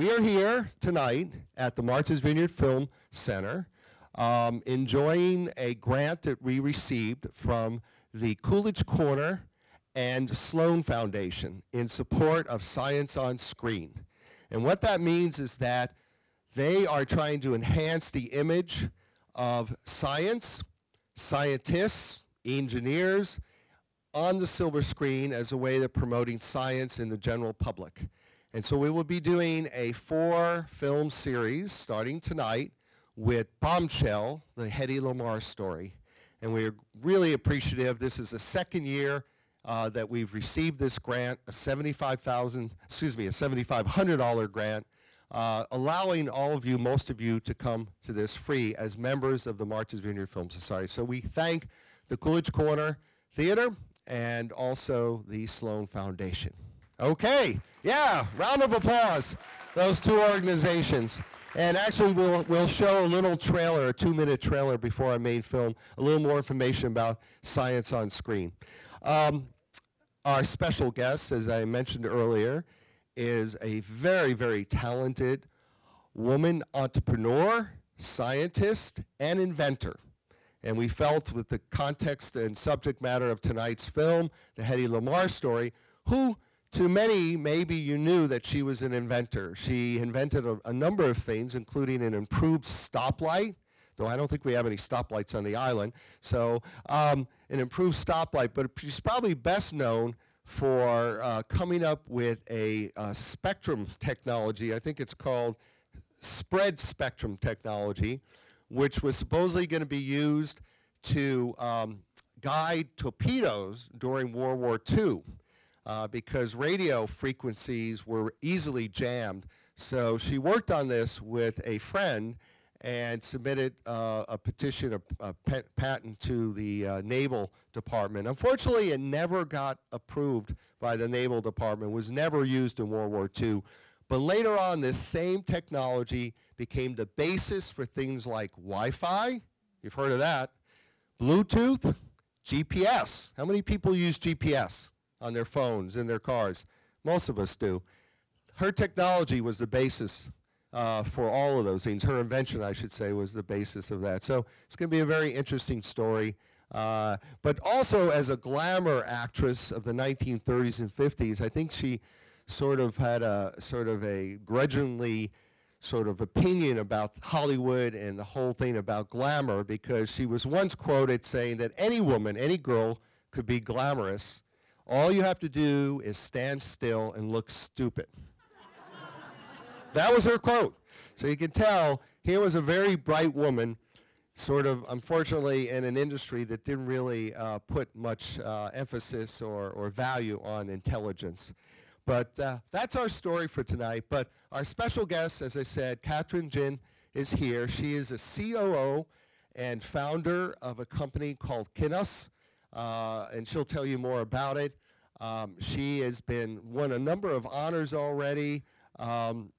we are here tonight at the Martha's Vineyard Film Center um, enjoying a grant that we received from the Coolidge Corner and Sloan Foundation in support of Science on Screen. And what that means is that they are trying to enhance the image of science, scientists, engineers on the silver screen as a way of promoting science in the general public. And so we will be doing a four film series starting tonight with Bombshell, the Hedy Lamarr story. And we're really appreciative. This is the second year uh, that we've received this grant, a 75,000, excuse me, a $7,500 grant, uh, allowing all of you, most of you, to come to this free as members of the Martha's Vineyard Film Society. So we thank the Coolidge Corner Theater and also the Sloan Foundation. Okay, yeah, round of applause, those two organizations. And actually, we'll, we'll show a little trailer, a two-minute trailer before our main film, a little more information about science on screen. Um, our special guest, as I mentioned earlier, is a very, very talented woman entrepreneur, scientist, and inventor. And we felt with the context and subject matter of tonight's film, the Hedy Lamarr story, who to many, maybe you knew that she was an inventor. She invented a, a number of things, including an improved stoplight, though I don't think we have any stoplights on the island. So um, an improved stoplight, but she's probably best known for uh, coming up with a, a spectrum technology. I think it's called spread spectrum technology, which was supposedly going to be used to um, guide torpedoes during World War II uh, because radio frequencies were easily jammed. So she worked on this with a friend and submitted uh, a petition, a, a patent to the uh, Naval Department. Unfortunately, it never got approved by the Naval Department, was never used in World War II. But later on, this same technology became the basis for things like Wi-Fi, you've heard of that, Bluetooth, GPS. How many people use GPS on their phones, in their cars? Most of us do. Her technology was the basis uh, for all of those things. Her invention, I should say, was the basis of that. So it's going to be a very interesting story. Uh, but also as a glamour actress of the 1930s and 50s, I think she sort of had a sort of a grudgingly sort of opinion about Hollywood and the whole thing about glamour because she was once quoted saying that any woman, any girl could be glamorous. All you have to do is stand still and look stupid. That was her quote. So you can tell here was a very bright woman, sort of unfortunately in an industry that didn't really uh, put much uh, emphasis or, or value on intelligence. But uh, that's our story for tonight. But our special guest, as I said, Katherine Jin is here. She is a COO and founder of a company called Kinnos, uh, and she'll tell you more about it. Um, she has been won a number of honors already. Um,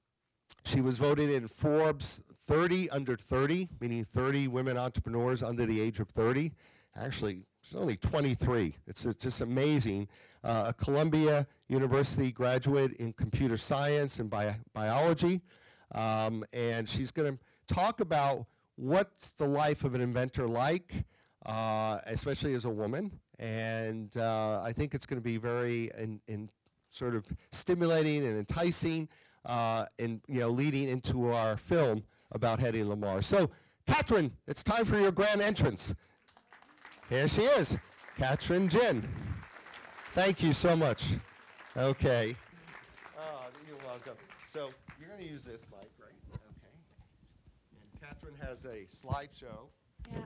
she was voted in Forbes 30 under 30, meaning 30 women entrepreneurs under the age of 30. Actually, she's only 23. It's, it's just amazing. Uh, a Columbia University graduate in computer science and bi biology. Um, and she's going to talk about what's the life of an inventor like, uh, especially as a woman. And uh, I think it's going to be very in, in sort of stimulating and enticing uh, and you know leading into our film about Hedy Lamarr. So, Katherine, it's time for your grand entrance. Here she is, Katherine Jin. Thank you so much. Okay. Oh, you're welcome. So you're going to use this mic, right? Okay. And Katherine has a slideshow. Yeah,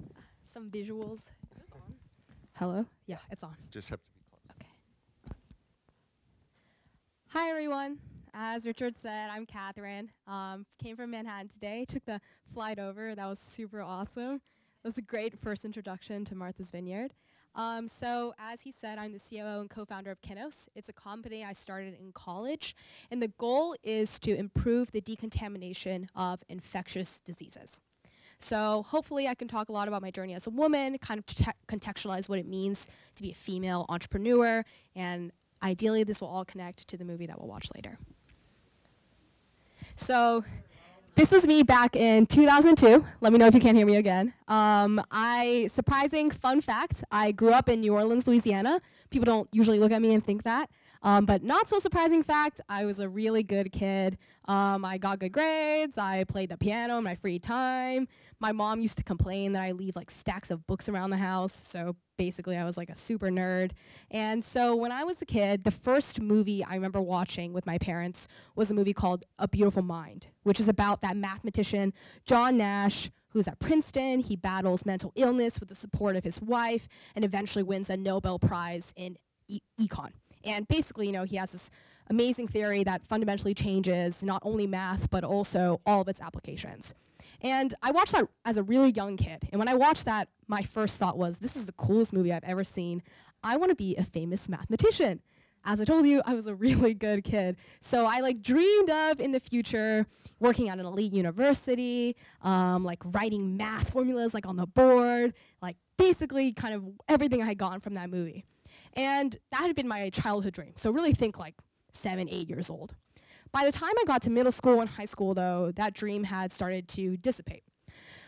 some visuals. Is this on? Hello? Yeah, it's on. Just have to be close. Okay. Hi, everyone. As Richard said, I'm Katherine. Um, came from Manhattan today. Took the flight over. That was super awesome. It was a great first introduction to Martha's Vineyard. Um, so as he said, I'm the COO and co-founder of Kinnos. It's a company I started in college, and the goal is to improve the decontamination of infectious diseases. So hopefully I can talk a lot about my journey as a woman, kind of contextualize what it means to be a female entrepreneur, and ideally this will all connect to the movie that we'll watch later. So this is me back in 2002. Let me know if you can't hear me again. Um, I surprising fun fact: I grew up in New Orleans, Louisiana. People don't usually look at me and think that. Um, but not so surprising fact: I was a really good kid. Um, I got good grades. I played the piano in my free time. My mom used to complain that I leave like stacks of books around the house. So basically, I was like a super nerd. And so when I was a kid, the first movie I remember watching with my parents was a movie called A Beautiful Mind, which is about that mathematician, John Nash, who's at Princeton. He battles mental illness with the support of his wife and eventually wins a Nobel Prize in e- econ. And basically, you know, he has this amazing theory that fundamentally changes not only math, but also all of its applications. And I watched that as a really young kid. And when I watched that, my first thought was, this is the coolest movie I've ever seen. I want to be a famous mathematician. As I told you, I was a really good kid. So I like dreamed of in the future working at an elite university, um, like writing math formulas like on the board, like basically kind of everything I had gotten from that movie. And that had been my childhood dream. So really think like seven, eight years old. By the time I got to middle school and high school, though, that dream had started to dissipate.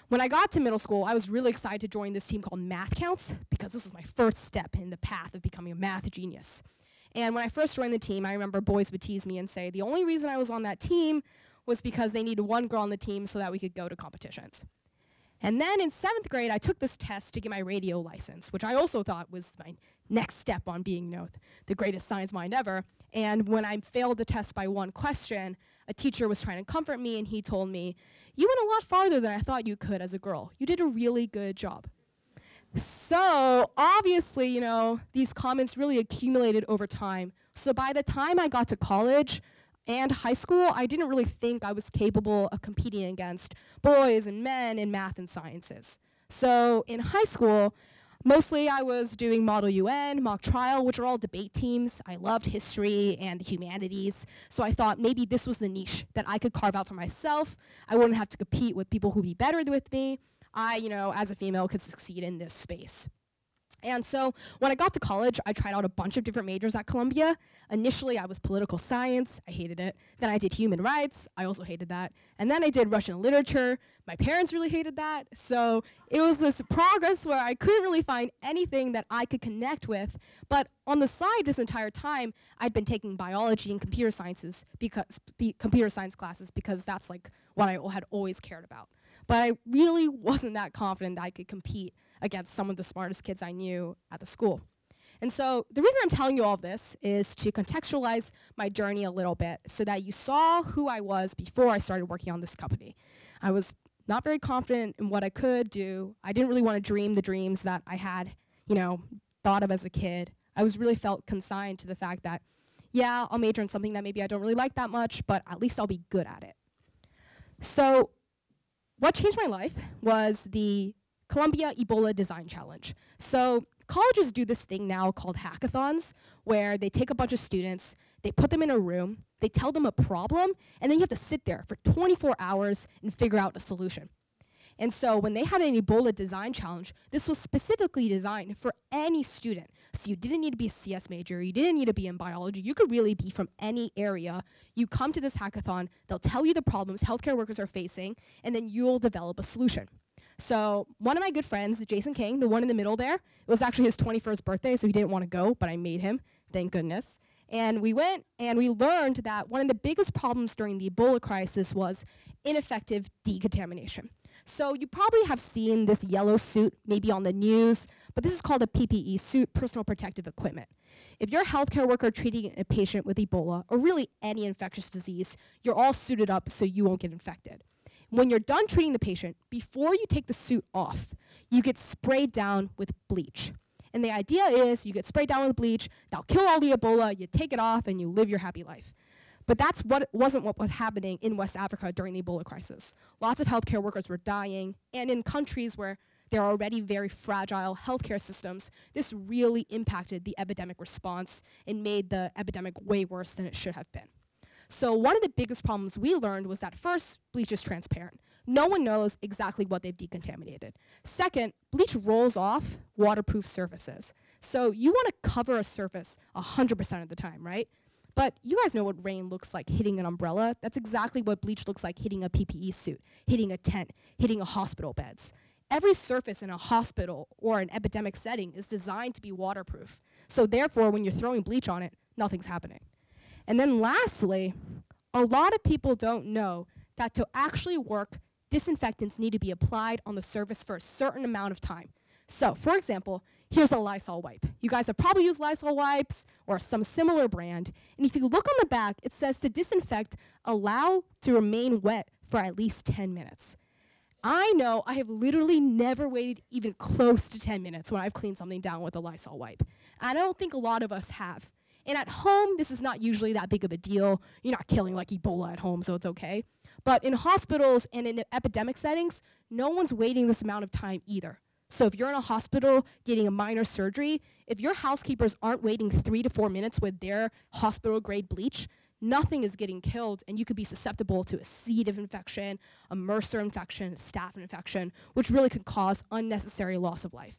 When I got to middle school, I was really excited to join this team called Math Counts because this was my first step in the path of becoming a math genius. And when I first joined the team, I remember boys would tease me and say the only reason I was on that team was because they needed one girl on the team so that we could go to competitions. And then in seventh grade, I took this test to get my radio license, which I also thought was my next step on being you know, the greatest science mind ever. And when I failed the test by one question, a teacher was trying to comfort me, and he told me, You went a lot farther than I thought you could as a girl. You did a really good job. So obviously, you know, these comments really accumulated over time. So by the time I got to college, and high school, I didn't really think I was capable of competing against boys and men in math and sciences. So in high school, mostly I was doing Model UN, mock trial, which are all debate teams. I loved history and humanities, so I thought maybe this was the niche that I could carve out for myself. I wouldn't have to compete with people who'd be better with me. I, you know, as a female, could succeed in this space. And so when I got to college, I tried out a bunch of different majors at Columbia. Initially, I was political science. I hated it. Then I did human rights. I also hated that. And then I did Russian literature. My parents really hated that. So it was this progress where I couldn't really find anything that I could connect with. But on the side, this entire time, I'd been taking biology and computer sciences because computer science classes because that's like what I had always cared about. But I really wasn't that confident that I could compete against some of the smartest kids I knew at the school. And so the reason I'm telling you all this is to contextualize my journey a little bit so that you saw who I was before I started working on this company. I was not very confident in what I could do. I didn't really want to dream the dreams that I had, you know, thought of as a kid. I was really felt consigned to the fact that, yeah, I'll major in something that maybe I don't really like that much, but at least I'll be good at it. So what changed my life was the Columbia Ebola Design Challenge. So colleges do this thing now called hackathons, where they take a bunch of students, they put them in a room, they tell them a problem, and then you have to sit there for 24 hours and figure out a solution. And so when they had an Ebola design challenge, this was specifically designed for any student. So you didn't need to be a CS major, you didn't need to be in biology, you could really be from any area. You come to this hackathon, they'll tell you the problems healthcare workers are facing, and then you'll develop a solution. So one of my good friends, Jason King, the one in the middle there, it was actually his 21st birthday, so he didn't want to go, but I made him, thank goodness. And we went and we learned that one of the biggest problems during the Ebola crisis was ineffective decontamination. So you probably have seen this yellow suit maybe on the news, but this is called a PPE suit, personal protective equipment. If you're a healthcare worker treating a patient with Ebola or really any infectious disease, you're all suited up so you won't get infected. When you're done treating the patient, before you take the suit off, you get sprayed down with bleach. And the idea is you get sprayed down with bleach, that'll kill all the Ebola, you take it off, and you live your happy life. But that's what wasn't what was happening in West Africa during the Ebola crisis. Lots of healthcare workers were dying, and in countries where there are already very fragile healthcare systems, this really impacted the epidemic response and made the epidemic way worse than it should have been. So one of the biggest problems we learned was that first, bleach is transparent. No one knows exactly what they've decontaminated. Second, bleach rolls off waterproof surfaces. So you want to cover a surface 100% of the time, right? But you guys know what rain looks like hitting an umbrella. That's exactly what bleach looks like hitting a PPE suit, hitting a tent, hitting a hospital beds. Every surface in a hospital or an epidemic setting is designed to be waterproof. So therefore, when you're throwing bleach on it, nothing's happening. And then lastly, a lot of people don't know that to actually work, disinfectants need to be applied on the surface for a certain amount of time. So, for example, here's a Lysol wipe. You guys have probably used Lysol wipes or some similar brand. And if you look on the back, it says to disinfect, allow to remain wet for at least 10 minutes. I know I have literally never waited even close to 10 minutes when I've cleaned something down with a Lysol wipe. I don't think a lot of us have. And at home, this is not usually that big of a deal. You're not killing like Ebola at home, so it's okay. But in hospitals and in epidemic settings, no one's waiting this amount of time either. So if you're in a hospital getting a minor surgery, if your housekeepers aren't waiting three to four minutes with their hospital grade bleach, nothing is getting killed and you could be susceptible to a C. diff infection, a MRSA infection, a staph infection, which really could cause unnecessary loss of life.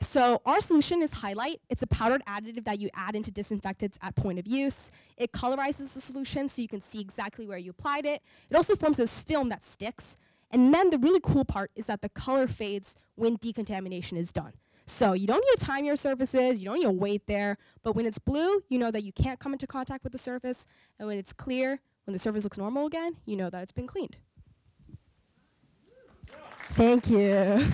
So our solution is Highlight. It's a powdered additive that you add into disinfectants at point of use. It colorizes the solution so you can see exactly where you applied it. It also forms this film that sticks. And then the really cool part is that the color fades when decontamination is done. So you don't need to time your surfaces, you don't need to wait there, but when it's blue, you know that you can't come into contact with the surface, and when it's clear, when the surface looks normal again, you know that it's been cleaned. Thank you.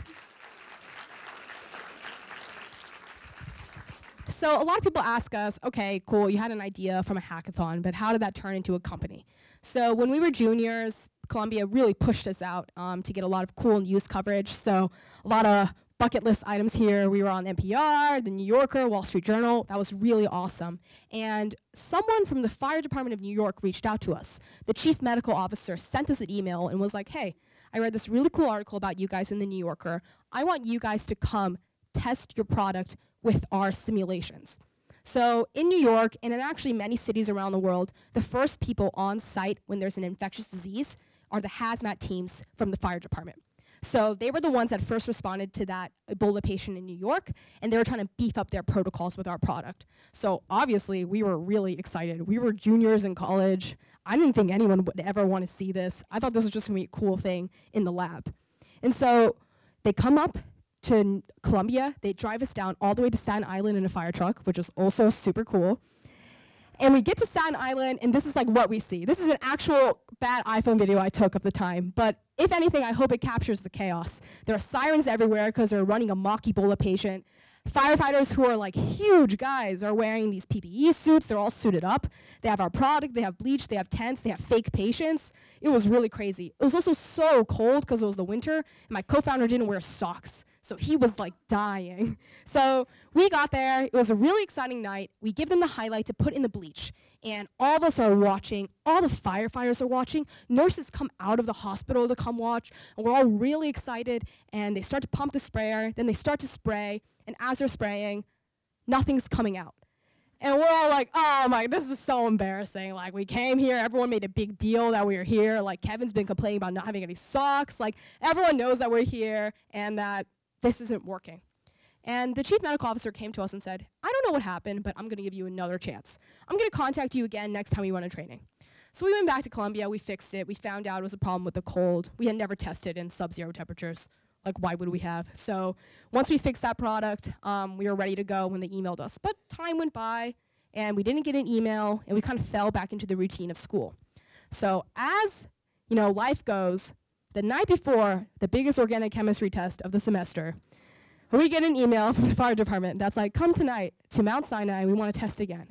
so a lot of people ask us, okay, cool, you had an idea from a hackathon, but how did that turn into a company? So when we were juniors, Columbia really pushed us out um, to get a lot of cool news coverage. So a lot of bucket list items here. We were on NPR, The New Yorker, Wall Street Journal. That was really awesome. And someone from the fire department of New York reached out to us. The chief medical officer sent us an email and was like, hey, I read this really cool article about you guys in The New Yorker. I want you guys to come test your product with our simulations. So in New York, and in actually many cities around the world, the first people on site when there's an infectious disease are the hazmat teams from the fire department. So they were the ones that first responded to that Ebola patient in New York, and they were trying to beef up their protocols with our product. So obviously, we were really excited. We were juniors in college. I didn't think anyone would ever want to see this. I thought this was just to be a cool thing in the lab. And so they come up to Columbia. They drive us down all the way to Staten Island in a fire truck, which is also super cool. And we get to Staten Island, and this is like what we see. This is an actual bad iPhone video I took of the time, but if anything, I hope it captures the chaos. There are sirens everywhere because they're running a mock Ebola patient. Firefighters who are like huge guys are wearing these PPE suits. They're all suited up. They have our product, they have bleach, they have tents, they have fake patients. It was really crazy. It was also so cold because it was the winter, and my co founder didn't wear socks. So he was like dying. So we got there. It was a really exciting night. We give them the highlight to put in the bleach. And all of us are watching. All the firefighters are watching. Nurses come out of the hospital to come watch. And we're all really excited. And they start to pump the sprayer. Then they start to spray. And as they're spraying, nothing's coming out. And we're all like, oh my, this is so embarrassing. Like, we came here, everyone made a big deal that we were here. Like, Kevin's been complaining about not having any socks. Like, everyone knows that we're here and that this isn't working. And the chief medical officer came to us and said, I don't know what happened, but I'm going to give you another chance. I'm going to contact you again next time we run a training. So we went back to Columbia, we fixed it, we found out it was a problem with the cold. We had never tested in sub-zero temperatures. Like, why would we have? So once we fixed that product, um, we were ready to go when they emailed us. But time went by, and we didn't get an email, and we kind of fell back into the routine of school. So as you know, life goes, the night before the biggest organic chemistry test of the semester, we get an email from the fire department that's like, come tonight to Mount Sinai, we want to test again.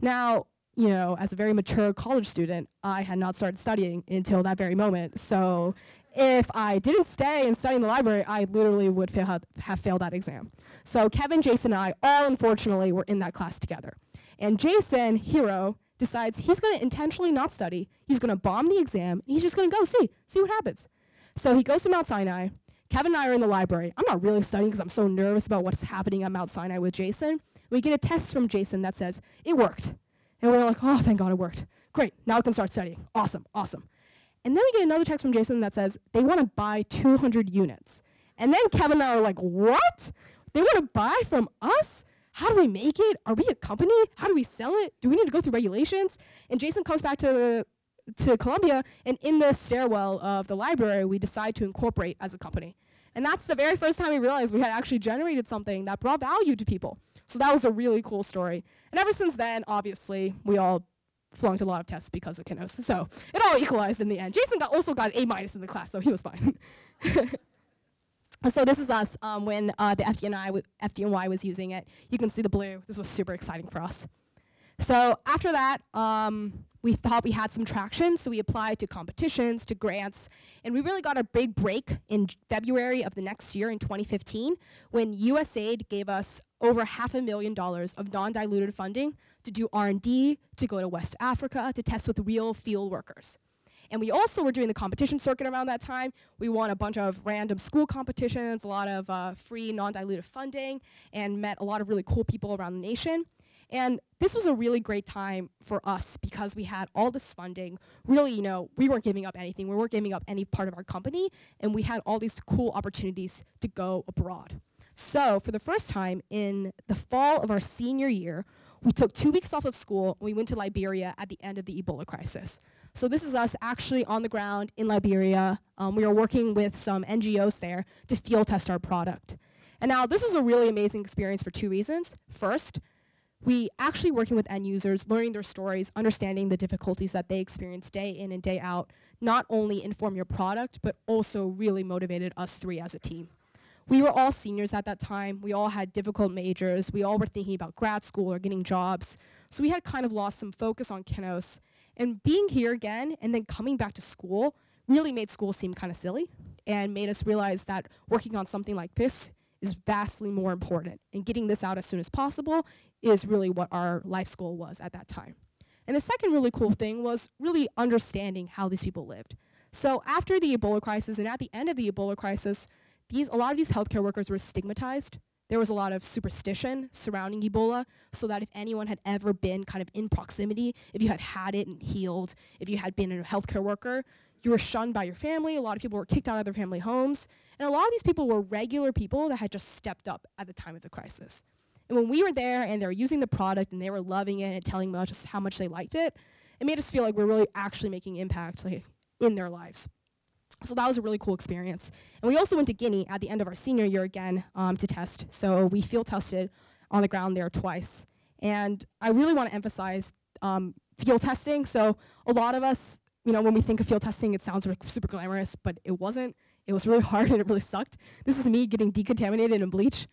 Now, you know, as a very mature college student, I had not started studying until that very moment. So if I didn't stay and study in the library, I literally would have, have failed that exam. So Kevin, Jason, and I all unfortunately were in that class together. And Jason, hero, decides he's going to intentionally not study. He's going to bomb the exam. And he's just going to go see, see what happens. So he goes to Mount Sinai. Kevin and I are in the library. I'm not really studying because I'm so nervous about what's happening at Mount Sinai with Jason. We get a test from Jason that says, it worked. And we're like, oh, thank God it worked. Great, now we can start studying. Awesome, awesome. And then we get another text from Jason that says, they want to buy 200 units. And then Kevin and I are like, what? They want to buy from us? how do we make it? Are we a company? How do we sell it? Do we need to go through regulations? And Jason comes back to to Columbia, and in the stairwell of the library, we decide to incorporate as a company. And that's the very first time we realized we had actually generated something that brought value to people. So that was a really cool story. And ever since then, obviously, we all flunked a lot of tests because of Kinnos. So it all equalized in the end. Jason got also got an A minus in the class, so he was fine. so this is us um, when uh, the FDNI FDNY was using it. You can see the blue. This was super exciting for us. So after that, um, we thought we had some traction, so we applied to competitions, to grants, and we really got a big break in February of the next year in 2015 when USAID gave us over half a million dollars of non-diluted funding to do R&D, to go to West Africa, to test with real field workers. And we also were doing the competition circuit around that time. We won a bunch of random school competitions, a lot of uh, free non-dilutive funding, and met a lot of really cool people around the nation. And this was a really great time for us because we had all this funding. Really, you know, we weren't giving up anything. We weren't giving up any part of our company, and we had all these cool opportunities to go abroad. So, for the first time in the fall of our senior year, we took two weeks off of school we went to Liberia at the end of the Ebola crisis. So this is us actually on the ground in Liberia. Um, we are working with some NGOs there to field test our product. And now this was a really amazing experience for two reasons. First, we actually working with end users, learning their stories, understanding the difficulties that they experience day in and day out, not only inform your product, but also really motivated us three as a team. We were all seniors at that time. We all had difficult majors. We all were thinking about grad school or getting jobs. So we had kind of lost some focus on Kinnos and being here again and then coming back to school really made school seem kind of silly and made us realize that working on something like this is vastly more important. And getting this out as soon as possible is really what our life goal was at that time. And the second really cool thing was really understanding how these people lived. So after the Ebola crisis and at the end of the Ebola crisis, these, a lot of these healthcare workers were stigmatized there was a lot of superstition surrounding Ebola, so that if anyone had ever been kind of in proximity, if you had had it and healed, if you had been a healthcare worker, you were shunned by your family. A lot of people were kicked out of their family homes. And a lot of these people were regular people that had just stepped up at the time of the crisis. And when we were there and they were using the product and they were loving it and telling us just how much they liked it, it made us feel like we we're really actually making impact like, in their lives. So that was a really cool experience. And we also went to Guinea at the end of our senior year again um, to test. So we field tested on the ground there twice. And I really want to emphasize um, field testing. So a lot of us, you know, when we think of field testing, it sounds like super glamorous, but it wasn't. It was really hard and it really sucked. This is me getting decontaminated in bleach.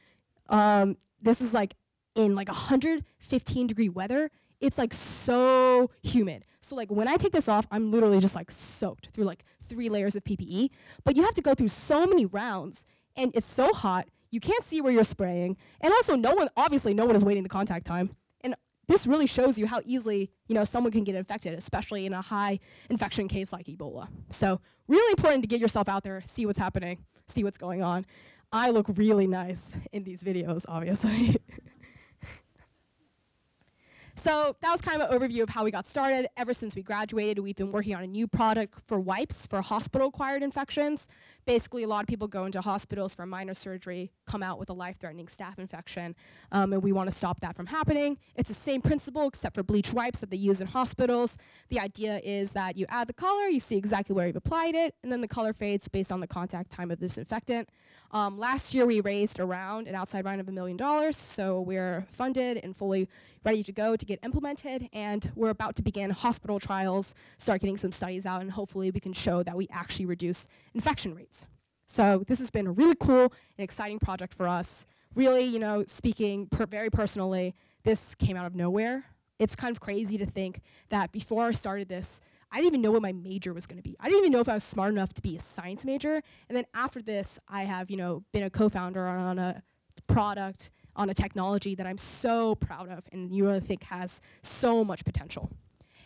Um, this is like in like 115 degree weather. It's like so humid. So like when I take this off, I'm literally just like soaked through like three layers of PPE, but you have to go through so many rounds, and it's so hot, you can't see where you're spraying, and also no one, obviously no one is waiting the contact time. And this really shows you how easily, you know, someone can get infected, especially in a high infection case like Ebola. So really important to get yourself out there, see what's happening, see what's going on. I look really nice in these videos, obviously. So that was kind of an overview of how we got started. Ever since we graduated, we've been working on a new product for wipes for hospital-acquired infections. Basically, a lot of people go into hospitals for minor surgery, come out with a life-threatening staph infection, um, and we want to stop that from happening. It's the same principle except for bleach wipes that they use in hospitals. The idea is that you add the color, you see exactly where you've applied it, and then the color fades based on the contact time of the disinfectant. Um, last year, we raised around an outside round of a million dollars, so we're funded and fully ready to go to get implemented, and we're about to begin hospital trials, start getting some studies out, and hopefully we can show that we actually reduce infection rates. So this has been a really cool and exciting project for us. Really, you know, speaking per very personally, this came out of nowhere. It's kind of crazy to think that before I started this, I didn't even know what my major was going to be. I didn't even know if I was smart enough to be a science major. And then after this, I have, you know, been a co-founder on a product on a technology that I'm so proud of and you really think has so much potential.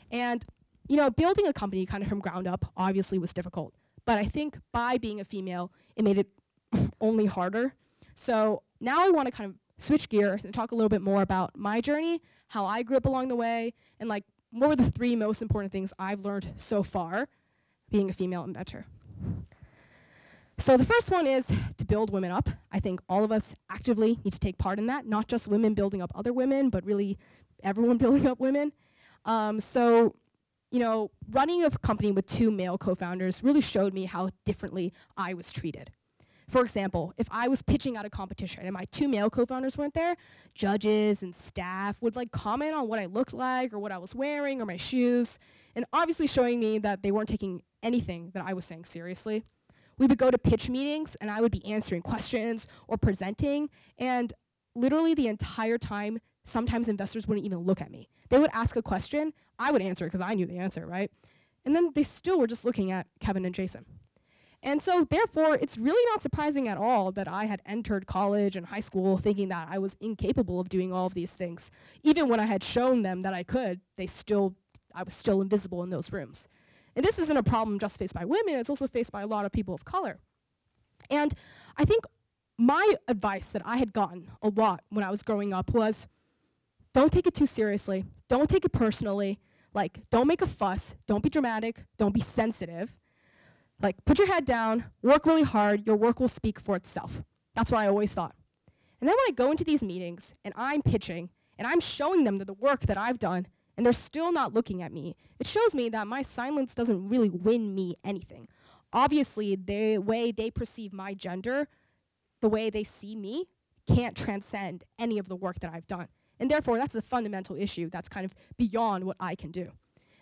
And you know, building a company kind of from ground up obviously was difficult, but I think by being a female, it made it only harder. So now I want to kind of switch gears and talk a little bit more about my journey, how I grew up along the way, and like what were the three most important things I've learned so far being a female inventor. So the first one is to build women up. I think all of us actively need to take part in that, not just women building up other women, but really everyone building up women. Um, so, you know, running a company with two male co-founders really showed me how differently I was treated. For example, if I was pitching at a competition and my two male co-founders weren't there, judges and staff would like comment on what I looked like or what I was wearing or my shoes, and obviously showing me that they weren't taking anything that I was saying seriously. We would go to pitch meetings and I would be answering questions or presenting, and literally the entire time, sometimes investors wouldn't even look at me. They would ask a question, I would answer because I knew the answer, right? And then they still were just looking at Kevin and Jason. And so, therefore, it's really not surprising at all that I had entered college and high school thinking that I was incapable of doing all of these things. Even when I had shown them that I could, they still, I was still invisible in those rooms. And this isn't a problem just faced by women, it's also faced by a lot of people of color. And I think my advice that I had gotten a lot when I was growing up was don't take it too seriously, don't take it personally, like, don't make a fuss, don't be dramatic, don't be sensitive like, put your head down, work really hard, your work will speak for itself. That's what I always thought. And then when I go into these meetings and I'm pitching and I'm showing them the work that I've done and they're still not looking at me, it shows me that my silence doesn't really win me anything. Obviously, the way they perceive my gender, the way they see me, can't transcend any of the work that I've done. And therefore, that's a fundamental issue that's kind of beyond what I can do.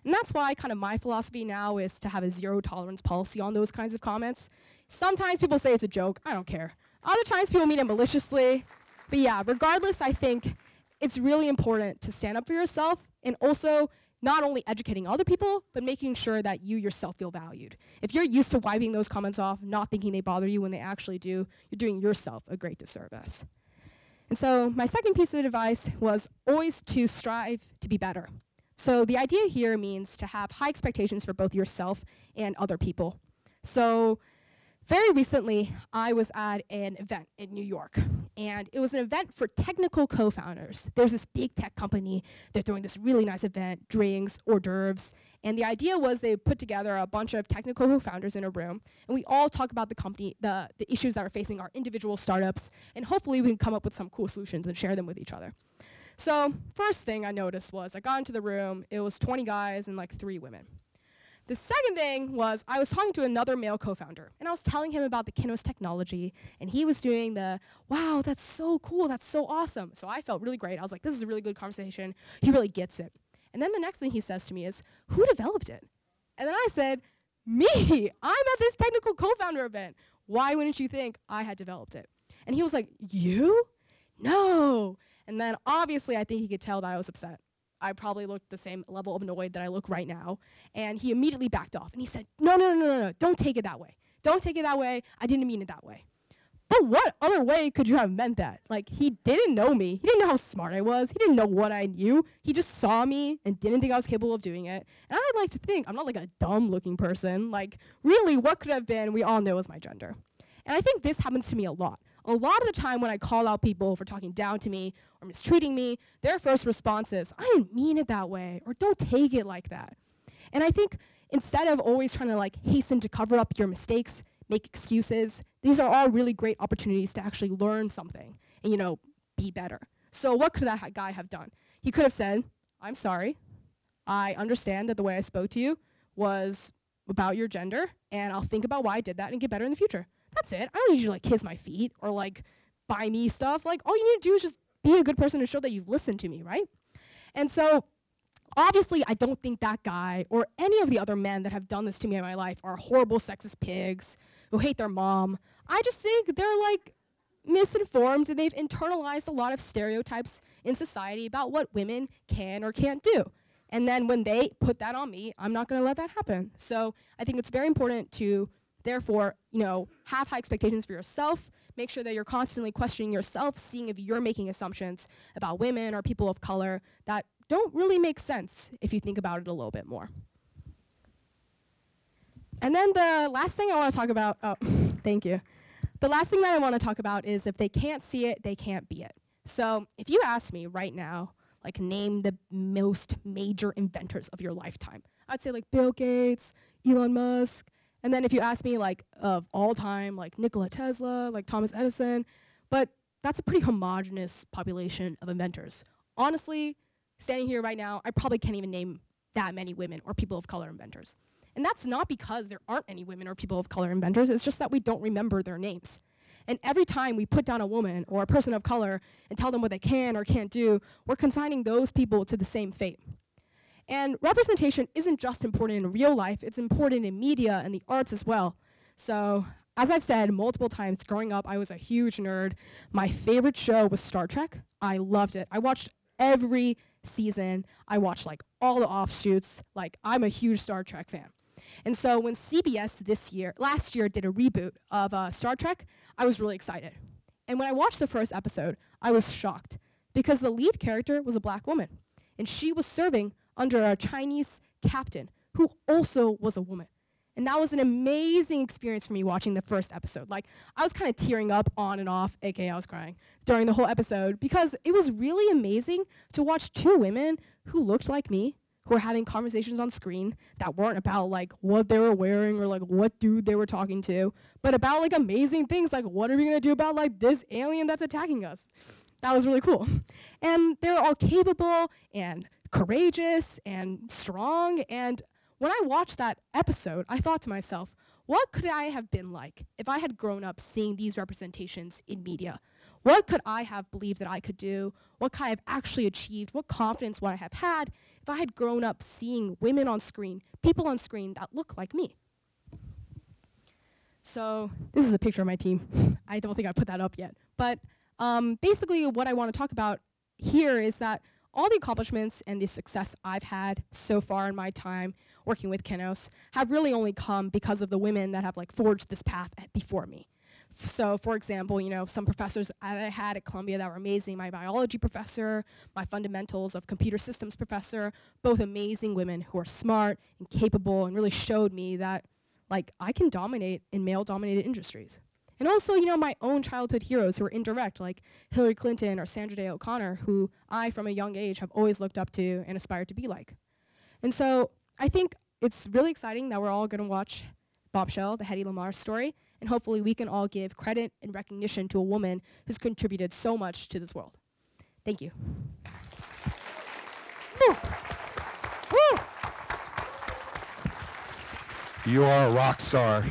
And that's why kind of my philosophy now is to have a zero tolerance policy on those kinds of comments. Sometimes people say it's a joke. I don't care. Other times people mean it maliciously. But yeah, regardless, I think it's really important to stand up for yourself and also not only educating other people, but making sure that you yourself feel valued. If you're used to wiping those comments off, not thinking they bother you when they actually do, you're doing yourself a great disservice. And so my second piece of advice was always to strive to be better. So the idea here means to have high expectations for both yourself and other people. So very recently, I was at an event in New York, and it was an event for technical co-founders. There's this big tech company, they're doing this really nice event, drinks, hors d'oeuvres, and the idea was they put together a bunch of technical co-founders in a room, and we all talk about the company, the, the issues that are facing our individual startups, and hopefully we can come up with some cool solutions and share them with each other. So first thing I noticed was I got into the room, it was 20 guys and like three women. The second thing was I was talking to another male co-founder, and I was telling him about the Kinnos technology, and he was doing the, wow, that's so cool, that's so awesome. So I felt really great. I was like, this is a really good conversation. He really gets it. And then the next thing he says to me is, who developed it? And then I said, me, I'm at this technical co-founder event. Why wouldn't you think I had developed it? And he was like, you? No. And then obviously, I think he could tell that I was upset. I probably looked the same level of annoyed that I look right now. And he immediately backed off and he said, No, no, no, no, no, don't take it that way. Don't take it that way. I didn't mean it that way. But what other way could you have meant that? Like, he didn't know me. He didn't know how smart I was. He didn't know what I knew. He just saw me and didn't think I was capable of doing it. And I'd like to think I'm not like a dumb looking person. Like, really, what could have been, we all know is my gender. And I think this happens to me a lot a lot of the time when I call out people for talking down to me or mistreating me, their first response is, I didn't mean it that way, or don't take it like that. And I think instead of always trying to like hasten to cover up your mistakes, make excuses, these are all really great opportunities to actually learn something and, you know, be better. So what could that guy have done? He could have said, I'm sorry. I understand that the way I spoke to you was about your gender, and I'll think about why I did that and get better in the future. That's it. I don't need you to like kiss my feet or like buy me stuff. Like all you need to do is just be a good person to show that you've listened to me, right? And so obviously I don't think that guy or any of the other men that have done this to me in my life are horrible sexist pigs who hate their mom. I just think they're like misinformed and they've internalized a lot of stereotypes in society about what women can or can't do. And then when they put that on me, I'm not going to let that happen. So I think it's very important to Therefore, you know, have high expectations for yourself. Make sure that you're constantly questioning yourself, seeing if you're making assumptions about women or people of color that don't really make sense if you think about it a little bit more. And then the last thing I want to talk about, oh, thank you. The last thing that I want to talk about is if they can't see it, they can't be it. So if you ask me right now, like name the most major inventors of your lifetime, I'd say like Bill Gates, Elon Musk, And then if you ask me like of all time, like Nikola Tesla, like Thomas Edison, but that's a pretty homogenous population of inventors. Honestly, standing here right now, I probably can't even name that many women or people of color inventors. And that's not because there aren't any women or people of color inventors, it's just that we don't remember their names. And every time we put down a woman or a person of color and tell them what they can or can't do, we're consigning those people to the same fate. And representation isn't just important in real life, it's important in media and the arts as well. So, as I've said multiple times, growing up, I was a huge nerd. My favorite show was Star Trek. I loved it. I watched every season. I watched like all the offshoots. Like, I'm a huge Star Trek fan. And so when CBS this year, last year, did a reboot of uh, Star Trek, I was really excited. And when I watched the first episode, I was shocked because the lead character was a black woman, and she was serving under a Chinese captain who also was a woman. And that was an amazing experience for me watching the first episode. Like, I was kind of tearing up on and off, aka I was crying, during the whole episode because it was really amazing to watch two women who looked like me, who were having conversations on screen that weren't about like what they were wearing or like what dude they were talking to, but about like amazing things like what are we gonna do about like this alien that's attacking us? That was really cool. And they're all capable and courageous and strong. And when I watched that episode, I thought to myself, what could I have been like if I had grown up seeing these representations in media? What could I have believed that I could do? What could I have actually achieved? What confidence would I have had if I had grown up seeing women on screen, people on screen that look like me? So this is a picture of my team. I don't think I put that up yet. But um, basically what I want to talk about here is that all the accomplishments and the success I've had so far in my time working with Kinnos have really only come because of the women that have like forged this path before me. F so for example, you know, some professors I had at Columbia that were amazing, my biology professor, my fundamentals of computer systems professor, both amazing women who are smart and capable and really showed me that like I can dominate in male dominated industries. And also, you know, my own childhood heroes who are indirect, like Hillary Clinton or Sandra Day O'Connor, who I, from a young age, have always looked up to and aspired to be like. And so I think it's really exciting that we're all going to watch Bombshell, the Hedy Lamarr story, and hopefully we can all give credit and recognition to a woman who's contributed so much to this world. Thank you. You are a rock star.